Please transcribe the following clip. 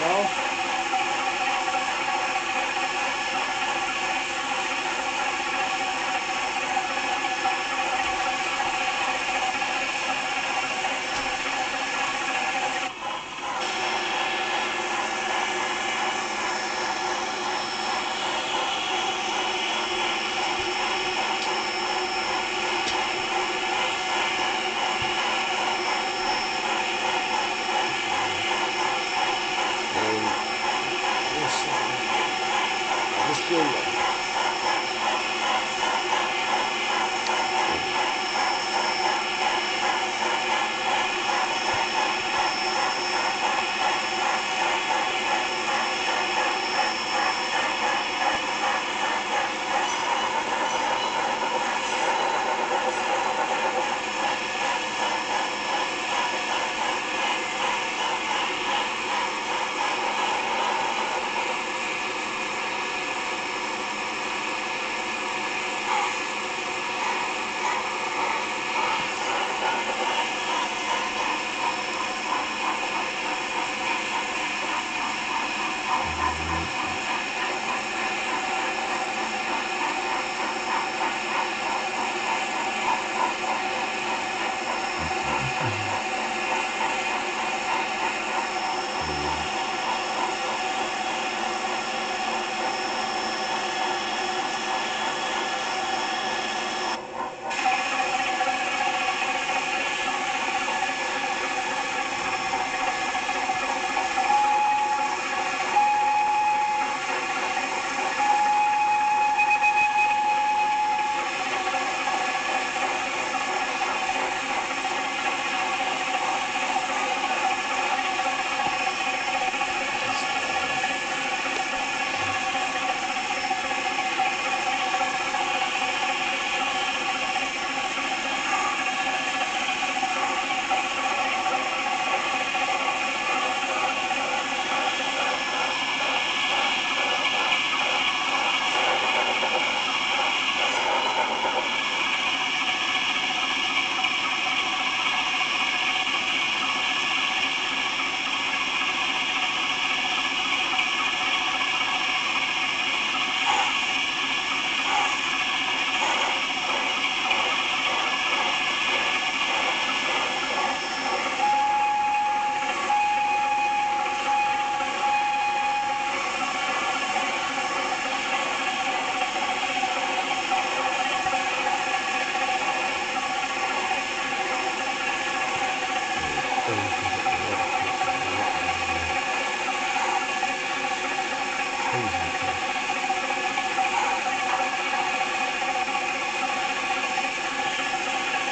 No?